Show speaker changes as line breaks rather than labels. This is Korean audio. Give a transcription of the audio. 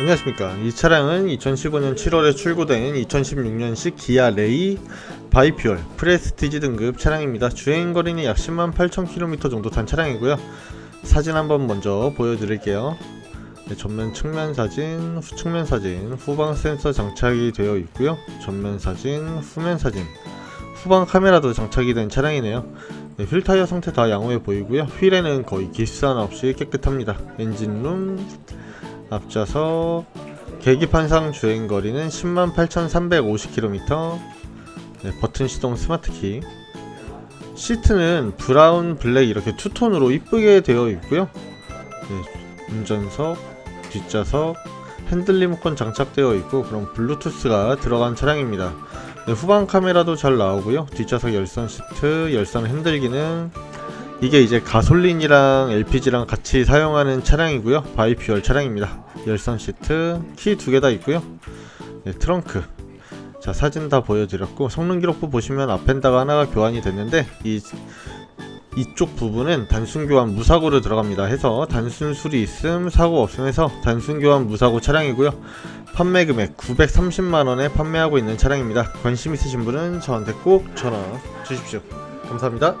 안녕하십니까. 이 차량은 2015년 7월에 출고된 2016년식 기아 레이 bi-fuel 프레스티지 등급 차량입니다. 주행거리는 약 10만 8천 km 정도 탄 차량이고요. 사진 한번 먼저 보여드릴게요. 네, 전면 측면 사진, 후측면 사진, 후방 센서 장착이 되어 있고요. 전면 사진, 후면 사진. 후방 카메라도 장착이 된 차량이네요. 네, 휠 타이어 상태 다 양호해 보이고요. 휠에는 거의 기스 하나 없이 깨끗합니다. 엔진룸 앞좌석 계기판상 주행거리는 108,350km 네, 버튼 시동 스마트키. 시트는 브라운 블랙 이렇게 two-tone으로 이쁘게 되어 있고요. 네, 운전석 뒷좌석 핸들 리모컨 장착되어 있고 그런 블루투스가 들어간 차량입니다. 네, 후방 카메라도 잘 나오고요. 뒷좌석 열선 시트 열선 핸들 기능 이게 이제 가솔린이랑 LPG랑 같이 사용하는 차량이고요. bi-fuel 차량입니다. 열선 시트 키 두 개 다 있고요. 네, 트렁크. 자 사진 다 보여드렸고 성능 기록부 보시면 앞 펜더가 하나가 교환이 됐는데 이 이쪽 부분은 단순 교환 무사고로 들어갑니다. 해서 단순 수리 있음 사고 없음 해서 단순 교환 무사고 차량이고요. 판매 금액 930만원에 판매하고 있는 차량입니다. 관심 있으신 분은 저한테 꼭 전화 주십시오. 감사합니다